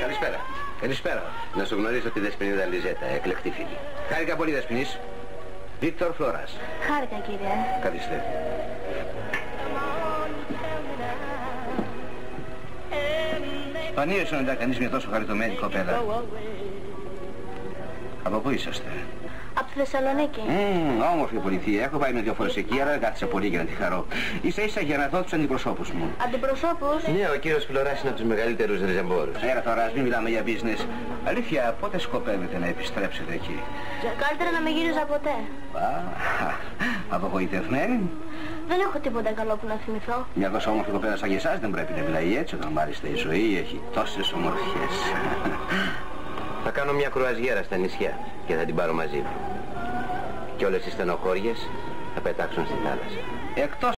Καλησπέρα. Καλησπέρα. Να σου γνωρίσω τη Δεσποινίδα Λιζέτα, εκλεκτή φίλη. Χάρηκα πολύ Δεσποινής. Βίκτορ Φλόρας. Χάρηκα κύριε. Καθίστε. Σπανίως να κανείς μια τόσο χαριτωμένη κοπέλα. Από πού είσαστε; Από τη Θεσσαλονίκη. Μμμ, όμορφη πολιτεία. Έχω πάει με δύο φορές εκεί, αλλά δεν κάθισα πολύ για να τη χαρώ. Ίσα ίσα για να δω τους αντιπροσώπους μου. Αντιπροσώπους; Ναι, ο κύριος Φλωράς είναι από τους μεγαλύτερους ριζεμπόρους. Έρα τώρα, ας μην μιλάμε για business. Αλήθεια, πότε σκοπεύετε να επιστρέψετε εκεί; Καλύτερα να μην γύριζα ποτέ. Α, απογοητευμένη. Δεν έχω τίποτα καλό που να θυμηθώ. Μια τόσο όμορφη κοπέλα σαν και εσάς δεν πρέπει να μιλάει έτσι όταν μάλιστα η ζωή έχει τόσες ομορφιές. Θα κάνω μια κρουαζιέρα στα νησιά και θα την πάρω μαζί μου. Και όλες οι στενοχώριες θα πετάξουν στη θάλασσα. Εκτός